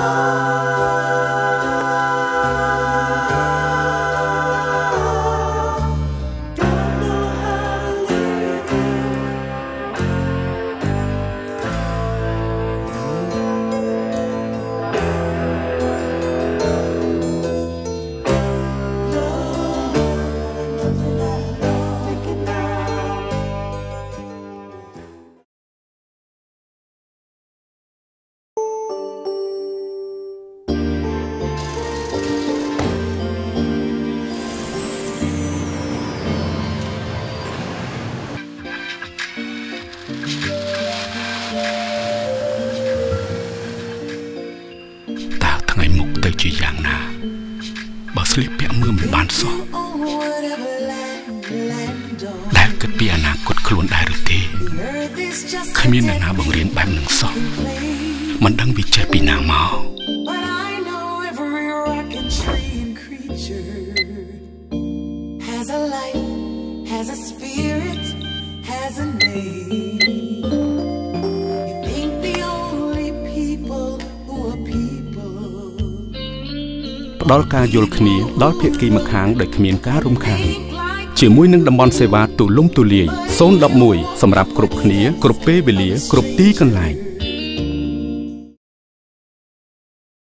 time. ថ្ងៃមុខទៅជាយ៉ាងណាបើស្លៀកពាក់មើលមិនបានសោះដែលគិតពីអនាគតខ្លួនដែរឬទេគ្មានអ្នកណាបង្រៀនបែបនឹងសោះមិនដឹងវាចេះពីណាមកអ has a life, has a spirit, has a name. ដល់ការយល់គ្នាដល់ភាគីម្ខាងដោយគ្មានការរំខាន think like ជាមួយនឹងតំបន់សេវាទូលំទូលាយ011សម្រាប់គ្រប់គ្នាគ្រប់ពេលវេលាគ្រប់ទីកន្លែង